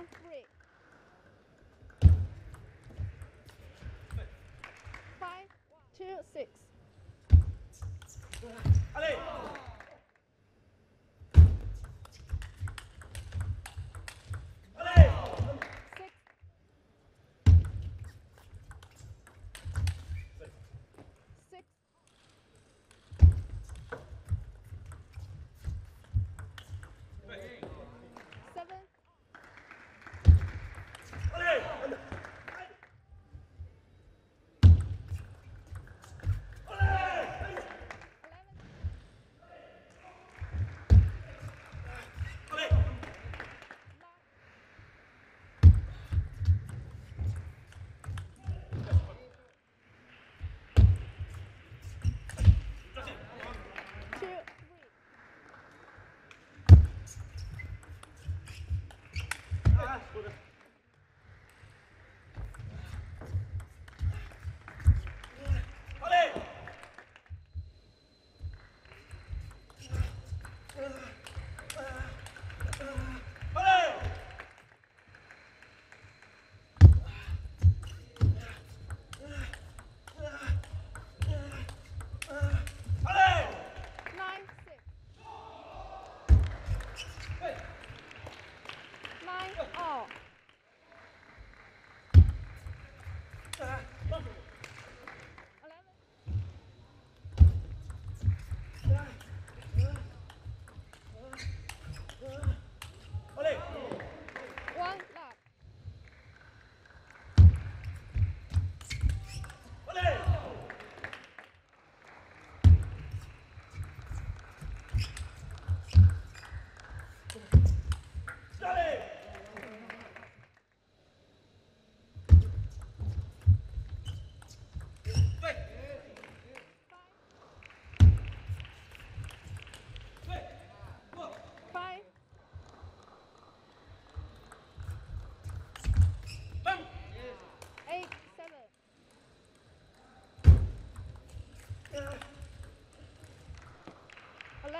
on three. Five, two, six.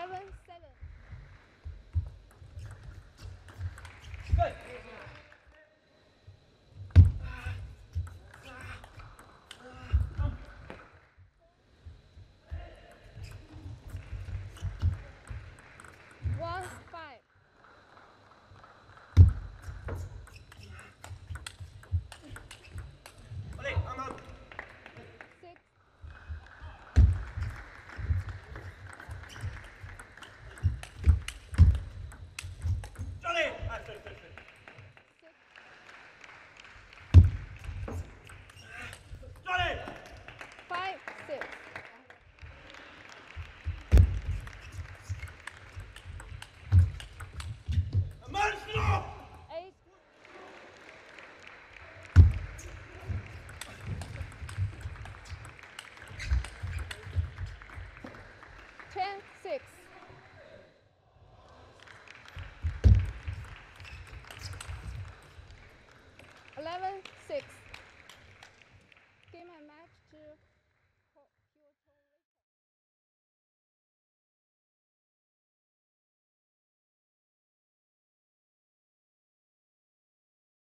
Eleven, seven. Six. Eleven, six.